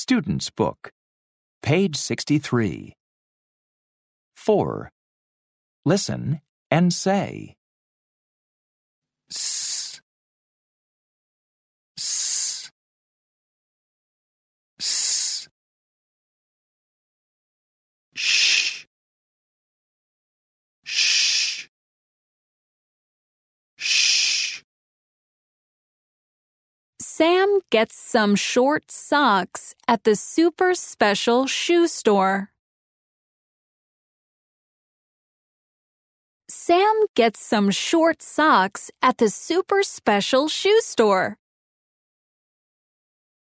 Student's Book, page 63. 4. Listen and say. Sam gets some short socks at the super special shoe store. Sam gets some short socks at the super special shoe store.